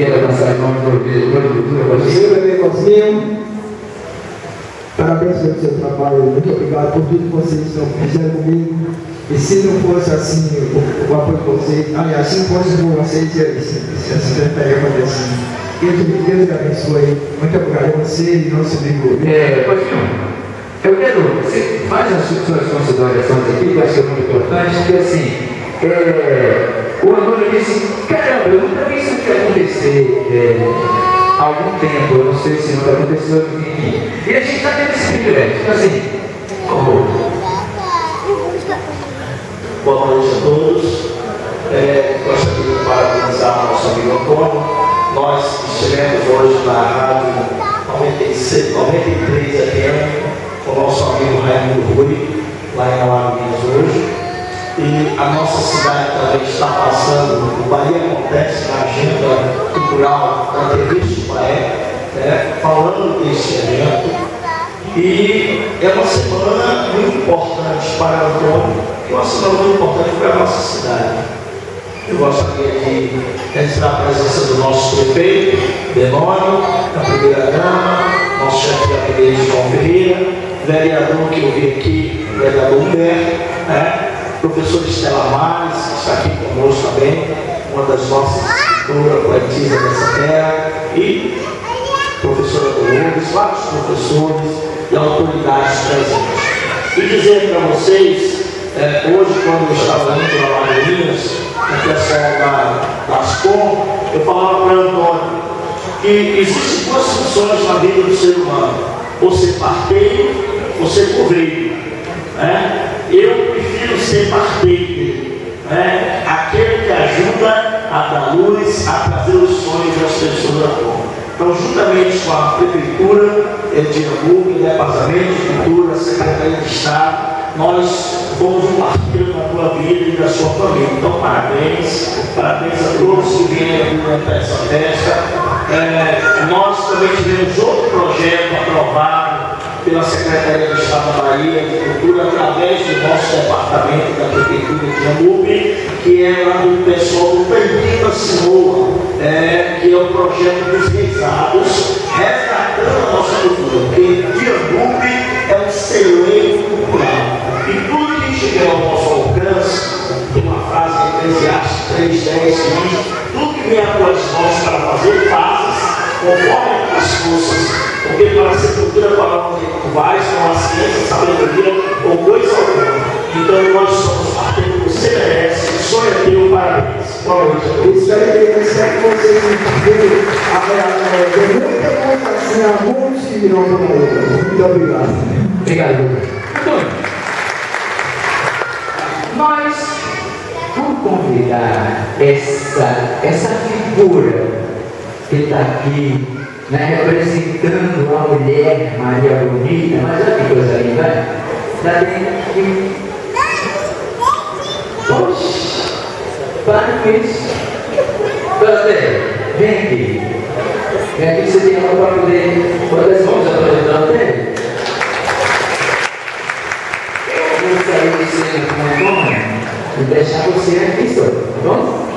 Quero lançar em nome do Cultura Eu também Cozinho. Parabéns pelo seu trabalho. Muito obrigado por tudo que vocês estão fizeram comigo. E se não fosse assim, o, apoio de vocês, aliás, se não fosse por vocês, essa secretaria acontecendo. Deus, Deus abençoe. Muito obrigado a você e nosso amigo. É, Cozinho. Eu quero, você faz as suas considerações aqui, que acho que é muito importante, porque assim, é, o Antônio disse, caramba, eu nunca vi isso aqui acontecer é, algum tempo, eu não sei se nunca aconteceu, enfim. E a gente está tendo esse privilégio, então assim, oh. Boa noite a todos. É, gostaria de parabenizar o nosso amigo Antônio. Nós estivemos hoje na rádio 96, 93 FM com o nosso amigo Raimundo Rui, lá em Alagoas hoje. E a nossa cidade também está passando, o Bahia Acontece na agenda cultural da TV Supaé, né, falando desse evento. E é uma semana muito importante para o Antônio, e uma semana muito importante para a nossa cidade. Eu gostaria de registrar a presença do nosso prefeito, Benônio, da primeira dama, nosso chefe de gabinete João Ferreira, vereador que eu vi aqui, vereador Humberto, né? Professor Estela Mares, que está aqui conosco também, uma das nossas escritoras poetisas dessa terra, e professora Dolores, vários professores e autoridades presentes. E dizer para vocês, é, hoje quando eu estava indo na Lagoinhas, o pessoal da, das COM, eu falava para Antônio que existem duas funções na vida do ser humano ou ser parteiro ou ser. Né? Eu ser parteiro, né? aquele que ajuda a dar luz, a trazer os sonhos das pessoas à tona. Então, juntamente com a Prefeitura de Hamburgo, Departamento de Cultura, Secretaria de Estado, nós fomos um parceiro na tua vida e da sua família. Então, parabéns, parabéns a todos que vieram durante essa festa. É, nós também tivemos outro projeto aprovado pela Secretaria de Estado da Bahia de Cultura, através do nosso departamento da Prefeitura de Jambupi, que é lá do pessoal do Perdido assinou, é, que é o projeto dos risados, resgatando a nossa cultura, porque Jambupi é um celeiro cultural. E tudo que estiver ao nosso alcance, uma frase Eclesiastes 3, 10, que diz, tudo que vem a tuas mãos para fazer, fazes conforme Porque para a sepultura para tu vais, não há ciência, sabedoria ou coisa alguma. Então nós somos que você merece, o sonho é teu, parabéns. Boa noite a todos. Espero que vocês entenderem a muita votação a muitos que virão para Muito obrigado. Obrigado. Antônio, nós vamos convidar essa, essa figura que está aqui né, representando a mulher Maria Bonita, mas olha que coisa linda, né? Está aqui. Oxi, para com isso. Dante, vem aqui. Vem aqui, você tem algo para poder. Quantas mãos apresentar dele? Eu vou sair de cena com Antônio e deixar você aqui, senhor, tá bom?